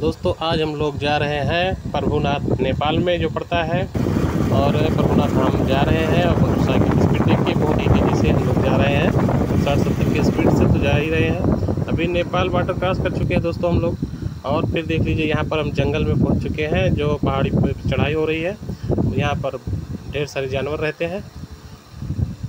दोस्तों, आज हम लोग जा रहे हैं प्रभुनाथ, नेपाल में, जो पड़ता है। और प्रभुनाथ हम जा रहे हैं और मोटरसाइकिल की स्पीड देखिए, बहुत ही तेज़ी से हम लोग जा रहे हैं। साठ सत्तर की स्पीड से तो जा ही रहे हैं। अभी नेपाल बॉर्डर क्रॉस कर चुके हैं दोस्तों हम लोग। और फिर देख लीजिए, यहाँ पर हम जंगल में पहुँच चुके हैं, जो पहाड़ी पर चढ़ाई हो रही है। यहाँ पर ढेर सारे जानवर रहते हैं।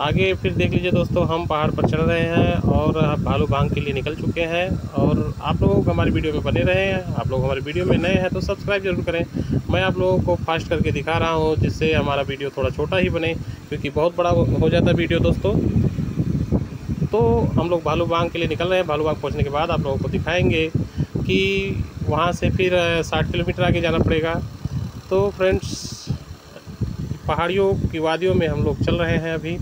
आगे फिर देख लीजिए दोस्तों, हम पहाड़ पर चढ़ रहे हैं और भालू भाँग के लिए निकल चुके हैं और आप लोग हमारी वीडियो में बने रहे हैं। आप लोग हमारी वीडियो में नए हैं तो सब्सक्राइब ज़रूर करें। मैं आप लोगों को फास्ट करके दिखा रहा हूँ, जिससे हमारा वीडियो थोड़ा छोटा ही बने, क्योंकि बहुत बड़ा हो जाता है वीडियो दोस्तों। तो हम लोग भालू बांग के लिए निकल रहे हैं। भालू बांग पहुँचने के बाद आप लोगों को दिखाएँगे कि वहाँ से फिर साठ किलोमीटर आगे जाना पड़ेगा। तो फ्रेंड्स, पहाड़ियों की वादियों में हम लोग चल रहे हैं अभी।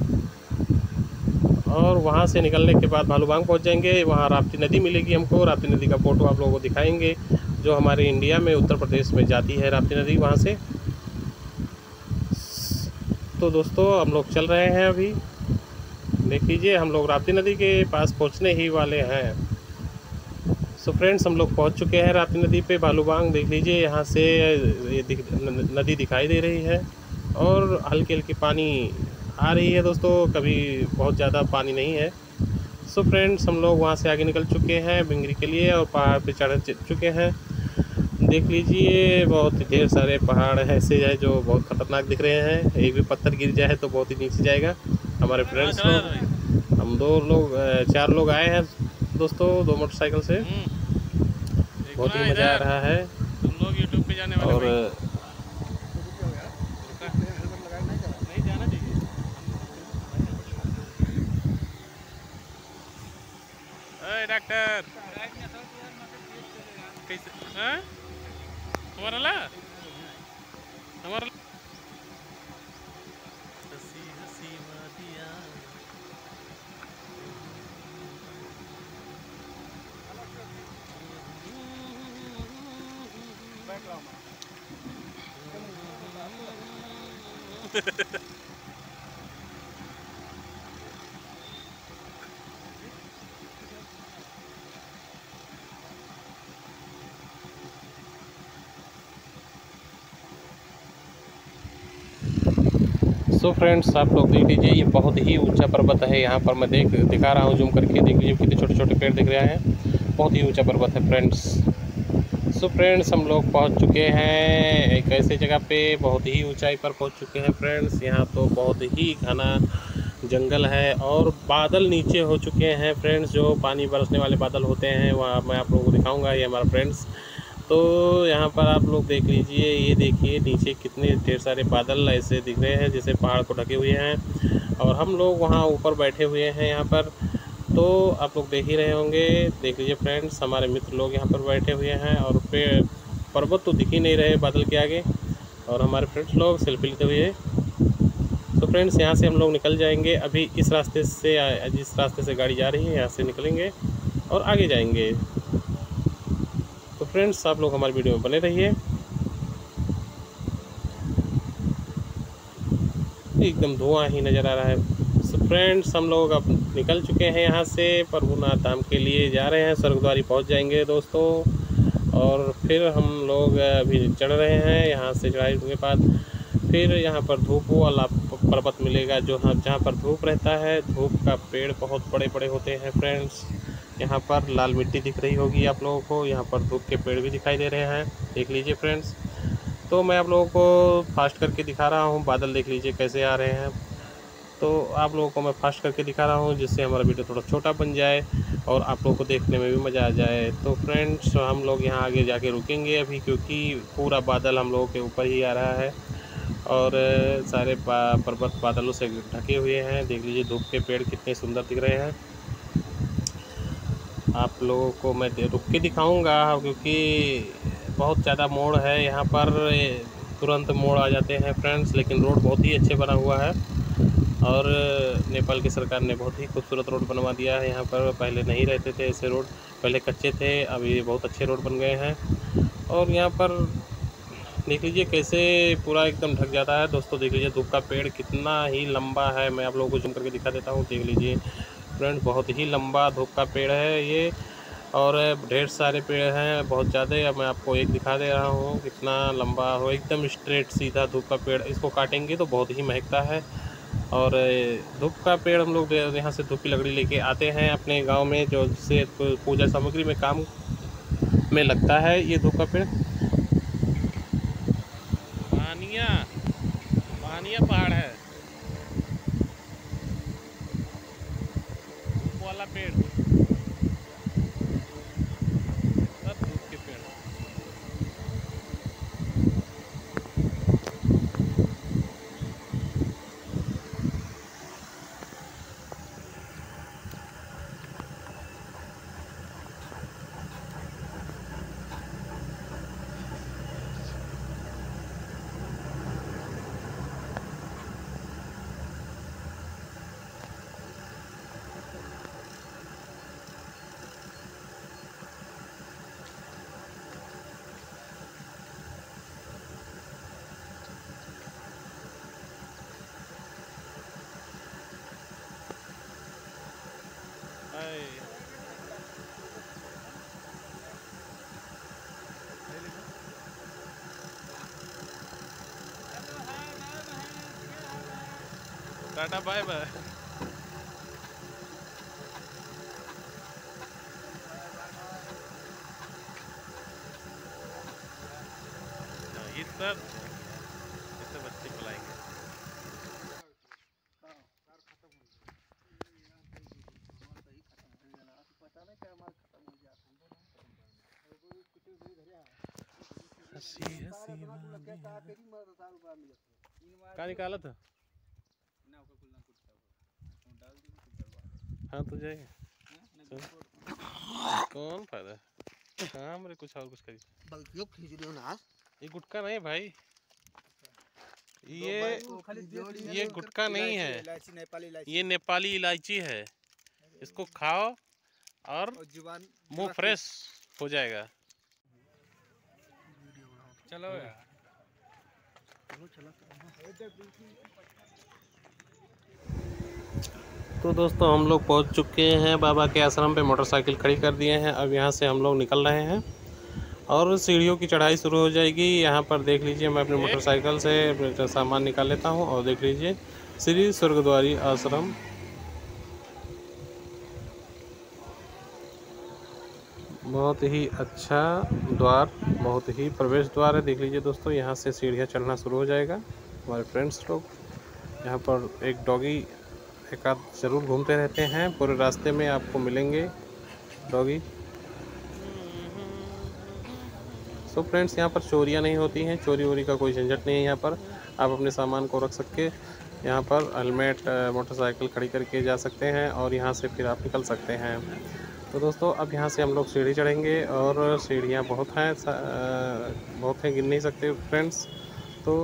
और वहाँ से निकलने के बाद भालूबांग पहुँच जाएँगे। वहाँ राप्ती नदी मिलेगी हमको। राप्ती नदी का फ़ोटो आप लोगों को दिखाएँगे जो हमारे इंडिया में उत्तर प्रदेश में जाती है राप्ती नदी वहाँ से। तो दोस्तों हम लोग चल रहे हैं अभी। देख लीजिए हम लोग राप्ती नदी के पास पहुँचने ही वाले हैं। सो फ्रेंड्स हम लोग पहुँच चुके हैं राप्ती नदी पे। भालूबांग देख लीजिए यहाँ से ये दिख, नदी दिखाई दे रही है। और हल्की हल्की पानी आ रही है दोस्तों कभी बहुत ज़्यादा पानी नहीं है। सो so फ्रेंड्स हम लोग वहाँ से आगे निकल चुके हैं बिंगरी के लिए और पहाड़ पे चढ़ चुके हैं। देख लीजिए बहुत ढेर सारे पहाड़ ऐसे है जो बहुत खतरनाक दिख रहे हैं। एक भी पत्थर गिर जाए तो बहुत ही नीचे जाएगा। हमारे फ्रेंड्स लोग हम दो लोग चार लोग आए हैं दोस्तों दो मोटरसाइकिल से। बहुत ही मज़ा आ रहा है। लोग यूट्यूब पे जाने वाले और नहीं जाना चाहिए अरे डॉक्टर कैसे हाँ हमारा ला हमारा हँसी हँसी वादियाँ सो so फ्रेंड्स, आप लोग देख लीजिए, ये बहुत ही ऊँचा पर्वत है। यहाँ पर मैं देख, दिखा रहा हूँ, जूम करके देख लीजिए, कितने छोटे छोटे पेड़ दिख रहे हैं। बहुत ही ऊँचा पर्वत है, फ्रेंड्स। सो फ्रेंड्स, हम लोग पहुँच चुके हैं एक ऐसे जगह पे, बहुत ही ऊंचाई पर पहुँच चुके हैं, फ्रेंड्स। यहाँ तो बहुत ही घना जंगल है और बादल नीचे हो चुके हैं, फ्रेंड्स। जो पानी बरसने वाले बादल होते हैं, वहाँ मैं आप लोगों को दिखाऊँगा, ये हमारा फ्रेंड्स। तो यहाँ पर आप लोग देख लीजिए, ये देखिए नीचे कितने ढेर सारे बादल ऐसे दिख रहे हैं जैसे पहाड़ को ढके हुए हैं और हम लोग वहाँ ऊपर बैठे हुए हैं यहाँ पर। तो आप लोग देख ही रहे होंगे, देख लीजिए फ्रेंड्स हमारे मित्र लोग यहाँ पर बैठे हुए हैं और पर्वत तो दिख ही नहीं रहे बादल के आगे और हमारे फ्रेंड्स लोग सेल्फी लेते हुए। तो फ्रेंड्स यहाँ से हम लोग निकल जाएँगे। अभी इस रास्ते से, जिस रास्ते से गाड़ी जा रही है, यहाँ से निकलेंगे और आगे जाएँगे। फ्रेंड्स आप लोग हमारी वीडियो में बने रहिए। एकदम धुआँ ही नज़र आ रहा है। सो फ्रेंड्स हम लोग अब निकल चुके हैं यहाँ से प्रभुनाथ धाम के लिए जा रहे हैं। स्वर्गद्वारी पहुँच जाएँगे दोस्तों। और फिर हम लोग अभी चढ़ रहे हैं यहाँ से चढ़ाई के बाद। फिर यहाँ पर धूप वाला पर्वत मिलेगा जो हाँ जहाँ पर धूप रहता है। धूप का पेड़ बहुत बड़े बड़े होते हैं फ्रेंड्स यहाँ पर लाल मिट्टी दिख रही होगी आप लोगों को। यहाँ पर धूप के पेड़ भी दिखाई दे रहे हैं। देख लीजिए फ्रेंड्स तो मैं आप लोगों को फास्ट करके दिखा रहा हूँ। बादल देख लीजिए कैसे आ रहे हैं। तो आप लोगों को मैं फास्ट करके दिखा रहा हूँ जिससे हमारा वीडियो थोड़ा छोटा बन जाए और आप लोगों को देखने में भी मज़ा आ जाए। तो फ्रेंड्स हम लोग यहाँ आगे जाके रुकेंगे अभी क्योंकि पूरा बादल हम लोगों के ऊपर ही आ रहा है और सारे पर्वत बादलों से ढके हुए हैं। देख लीजिए धूप के पेड़ कितने सुंदर दिख रहे हैं। आप लोगों को मैं रुक के दिखाऊँगा, क्योंकि बहुत ज़्यादा मोड़ है यहाँ पर। तुरंत मोड़ आ जाते हैं फ्रेंड्स लेकिन रोड बहुत ही अच्छे बना हुआ है। और नेपाल की सरकार ने बहुत ही खूबसूरत रोड बनवा दिया है यहाँ पर। पहले नहीं रहते थे ऐसे रोड पहले कच्चे थे, अभी बहुत अच्छे रोड बन गए हैं। और यहाँ पर देख लीजिए कैसे पूरा एकदम ढक जाता है। दोस्तों, देख लीजिए धूप का पेड़ कितना ही लंबा है। मैं आप लोगों को जूम करके दिखा देता हूँ। देख लीजिए फ्रेंड बहुत ही लंबा धूप का पेड़ है ये, और ढेर सारे पेड़ हैं, बहुत ज़्यादा। मैं आपको एक दिखा दे रहा हूँ, कितना लंबा हो, एकदम स्ट्रेट सीधा धूप का पेड़। इसको काटेंगे तो बहुत ही महकता है। और धूप का पेड़ हम लोग यहाँ से धूप की लकड़ी लेके आते हैं अपने गाँव में, जो जिससे पूजा सामग्री में काम में लगता है ये धूप का पेड़। पानिया पानिया पहाड़ है धूप वाला पेड़ सब धूप के पेड़ हाय टाटा बाय बाय। ये सब ये सब बच्चे पलाएँगे हँसी हँसी का निकाला था? हाँ तो जाएगा। कौन फ़ायदा कहाँ मेरे कुछ और कुछ करी? ये गुटका नहीं भाई। ये ये गुटका नहीं है। नेपाली इलायची। ये नेपाली इलायची है। इसको खाओ और और मुँह फ्रेश हो जाएगा। चलो यार। तो दोस्तों, हम लोग पहुँच चुके हैं बाबा के आश्रम पे मोटरसाइकिल खड़ी कर दिए हैं। अब यहाँ से हम लोग निकल रहे हैं और सीढ़ियों की चढ़ाई शुरू हो जाएगी। यहाँ पर देख लीजिए, मैं अपने मोटरसाइकिल से सामान निकाल लेता हूँ और देख लीजिए, श्री स्वर्गद्वारी आश्रम। बहुत ही अच्छा द्वार, बहुत ही प्रवेश द्वार है। देख लीजिए दोस्तों, यहाँ से सीढ़ियाँ चढ़ना शुरू हो जाएगा, हमारे फ्रेंड्स लोग। यहाँ पर एक डॉगी एक आध ज़रूर घूमते रहते हैं, पूरे रास्ते में आपको मिलेंगे, डॉगी। सो फ्रेंड्स यहाँ पर चोरियाँ नहीं होती हैं चोरी वोरी का कोई झंझट नहीं है यहाँ पर। आप अपने सामान को रख सके यहाँ पर हेलमेट मोटरसाइकिल खड़ी करके जा सकते हैं और यहाँ से फिर आप निकल सकते हैं। तो दोस्तों, अब यहाँ से हम लोग सीढ़ी चढ़ेंगे और सीढ़ियाँ बहुत हैं बहुत हैं, गिन नहीं सकते फ्रेंड्स तो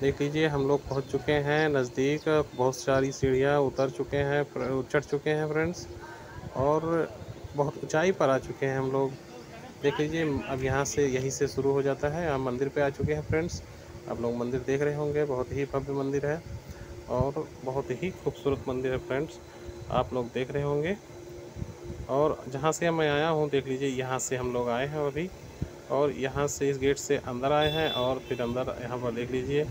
देख लीजिए, हम लोग पहुँच चुके हैं नज़दीक। बहुत सारी सीढ़ियाँ उतर चुके हैं चढ़ चुके हैं फ्रेंड्स। और बहुत ऊंचाई पर आ चुके हैं हम लोग। देख लीजिए, अब यहाँ से, यहीं से शुरू हो जाता है। हम मंदिर पे आ चुके हैं फ्रेंड्स। आप लोग मंदिर देख रहे होंगे, बहुत ही भव्य मंदिर है। और बहुत ही खूबसूरत मंदिर है फ्रेंड्स। आप लोग देख रहे होंगे। और जहाँ से मैं आया हूँ, देख लीजिए, यहाँ से हम लोग आए हैं अभी। और यहाँ से इस गेट से अंदर आए हैं और फिर अंदर यहाँ पर देख लीजिए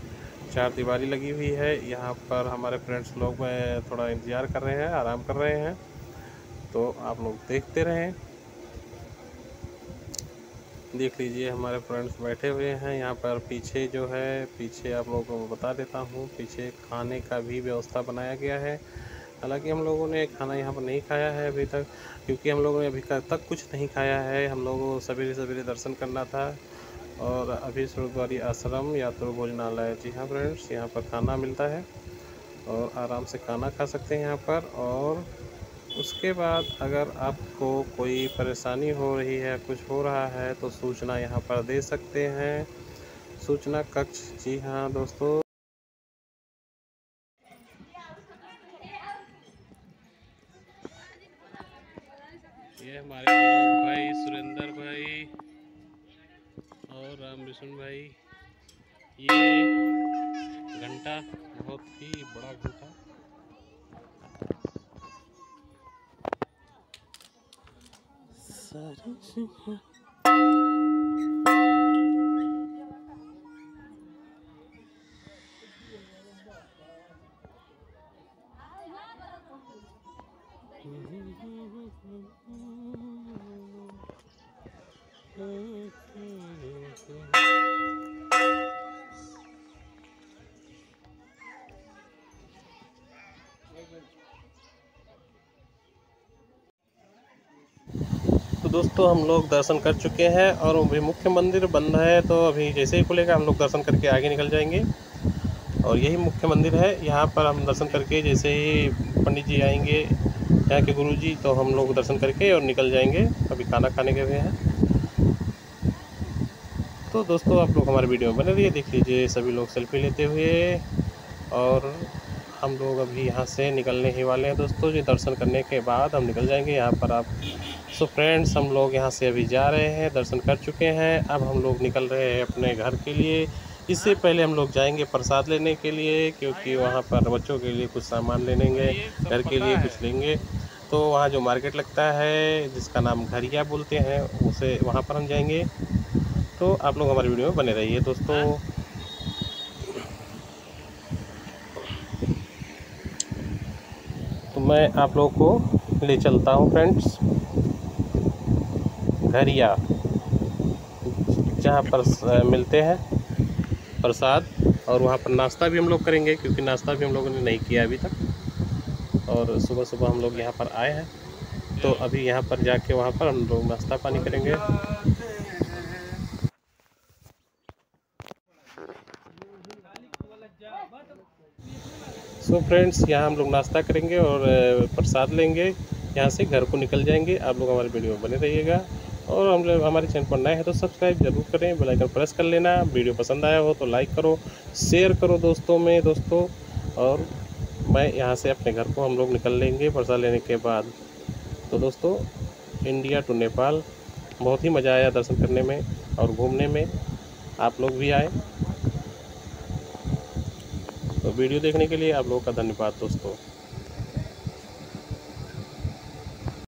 चार दीवारी लगी हुई है। यहाँ पर हमारे फ्रेंड्स लोग थोड़ा इंतज़ार कर रहे हैं, आराम कर रहे हैं। तो आप लोग देखते रहें। देख लीजिए, हमारे फ्रेंड्स बैठे हुए हैं। यहाँ पर पीछे जो है, पीछे आप लोगों को बता देता हूँ, पीछे खाने का भी व्यवस्था बनाया गया है। हालाँकि हम लोगों ने खाना यहाँ पर नहीं खाया है अभी तक, क्योंकि हम लोगों ने अभी तक कुछ नहीं खाया है। हम लोगों को सवेरे सवेरे दर्शन करना था। और अभी स्वर्गद्वारी आश्रम यात्रा भोजनालय, जी हाँ फ्रेंड्स, यहाँ पर खाना मिलता है और आराम से खाना खा सकते हैं यहाँ पर। और उसके बाद अगर आपको कोई परेशानी हो रही है, कुछ हो रहा है तो सूचना यहाँ पर दे सकते हैं। सूचना कक्ष, जी हाँ दोस्तों। ये हमारे भाई सुरेंद्र भाई। और राम विष्णु भाई ये घंटा बहुत ही बड़ा घंटा। तो दोस्तों, हम लोग दर्शन कर चुके हैं और अभी मुख्य मंदिर बंद है तो अभी जैसे ही खुलेगा हम लोग दर्शन करके आगे निकल जाएँगे। और यही मुख्य मंदिर है, यहाँ पर हम दर्शन करके जैसे ही पंडित जी आएँगे यहाँ के गुरु जी तो हम लोग दर्शन करके और निकल जाएँगे। अभी खाना खाने के हुए हैं। तो दोस्तों, आप लोग हमारे वीडियो में बने रहिए, देख लीजिए, सभी लोग सेल्फी लेते हुए और हम लोग अभी यहाँ से निकलने ही वाले हैं दोस्तों जी। दर्शन करने के बाद हम निकल जाएँगे यहाँ पर आप। सो फ्रेंड्स हम लोग यहाँ से अभी जा रहे हैं, दर्शन कर चुके हैं। अब हम लोग निकल रहे हैं अपने घर के लिए। इससे पहले हम लोग जाएँगे प्रसाद लेने के लिए, क्योंकि वहाँ पर बच्चों के लिए कुछ सामान ले लेंगे, घर के लिए कुछ लेंगे। तो वहाँ जो मार्केट लगता है, जिसका नाम घरिया बोलते हैं, उसे वहाँ पर हम जाएँगे। तो आप लोग हमारे वीडियो में बने रहिए दोस्तों। तो मैं आप लोग को ले चलता हूँ फ्रेंड्स घरिया, जहाँ पर मिलते हैं प्रसाद, और वहाँ पर नाश्ता भी हम लोग करेंगे, क्योंकि नाश्ता भी हम लोगों ने नहीं किया अभी तक। और सुबह सुबह हम लोग यहाँ पर आए हैं। तो अभी यहाँ पर जाके वहाँ पर हम लोग नाश्ता पानी करेंगे। सो फ्रेंड्स, यहाँ हम लोग नाश्ता करेंगे और प्रसाद लेंगे। यहाँ से घर को निकल जाएँगे। आप लोग हमारे वीडियो में बने रहिएगा। और हम लोग, हमारे चैनल पर नए हैं तो सब्सक्राइब ज़रूर करें। बेल आइकन प्रेस कर लेना। वीडियो पसंद आया हो तो लाइक करो, शेयर करो दोस्तों में, दोस्तों। और मैं यहाँ से अपने घर को हम लोग निकल लेंगे प्रसाद लेने के बाद। तो दोस्तों, इंडिया टू नेपाल, बहुत ही मज़ा आया दर्शन करने में और घूमने में। आप लोग भी आए। वीडियो देखने के लिए आप लोगों का धन्यवाद दोस्तों।